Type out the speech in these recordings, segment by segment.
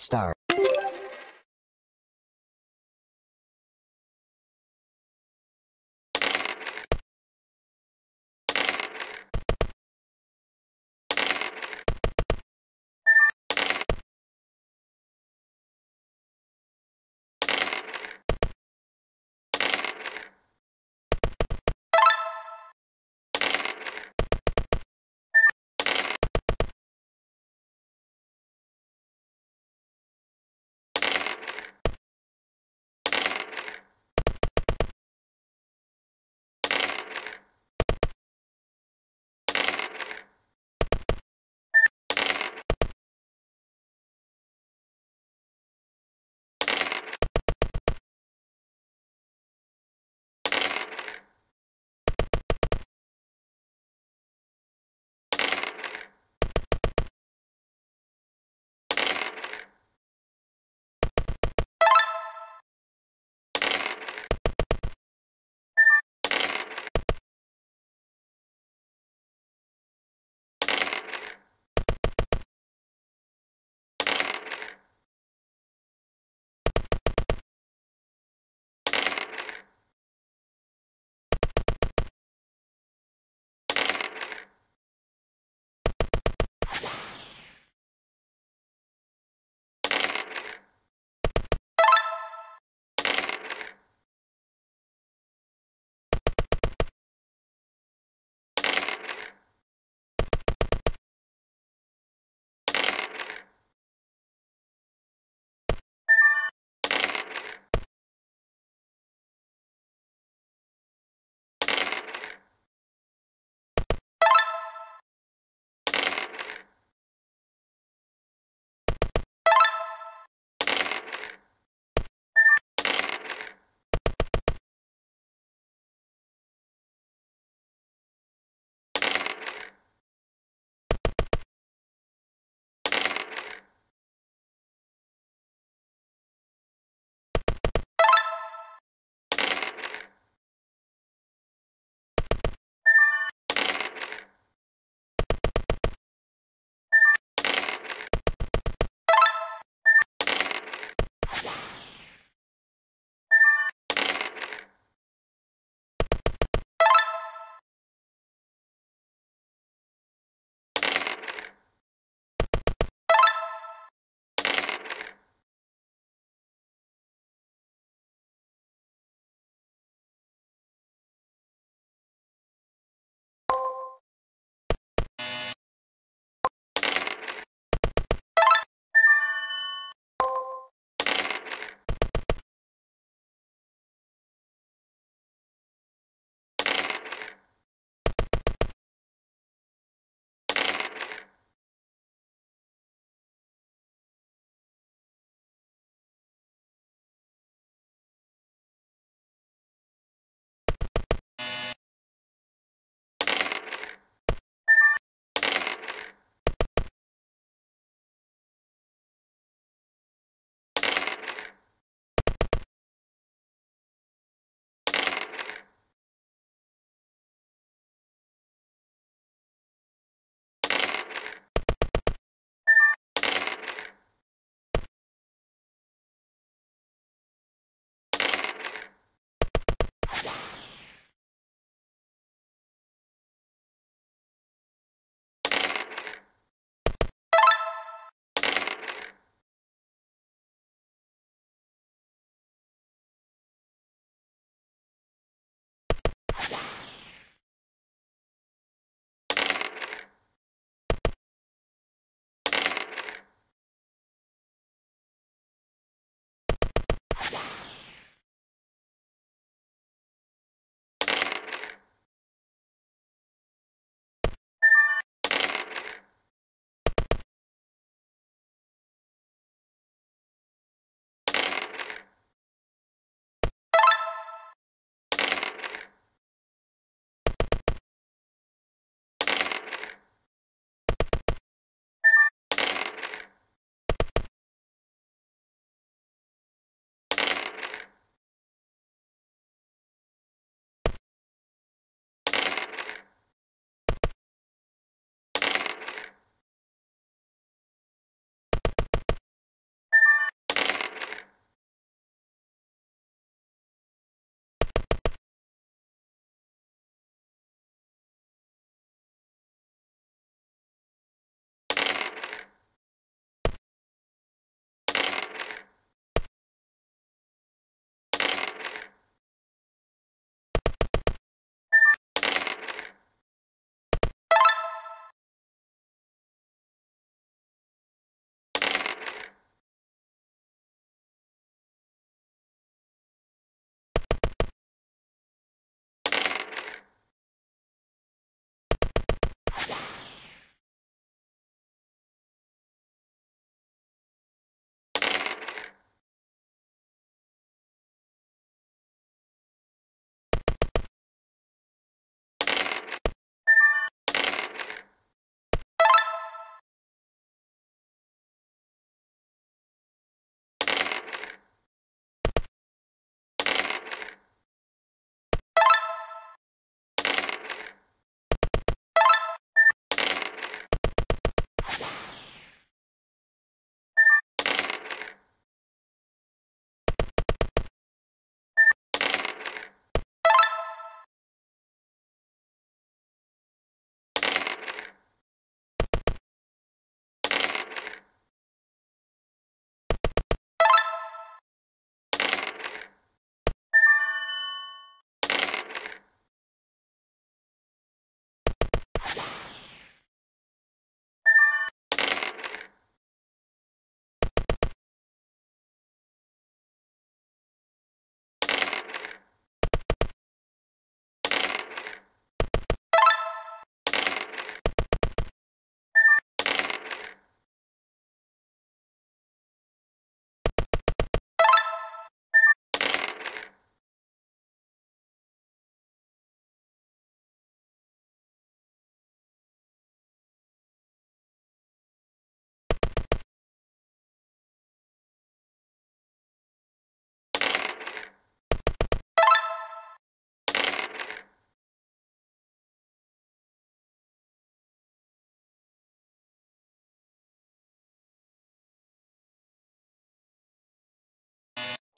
Star.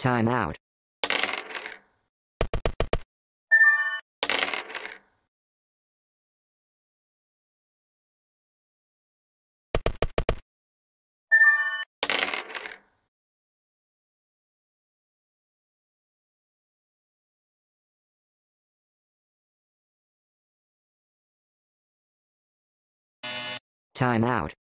Time out. Time out.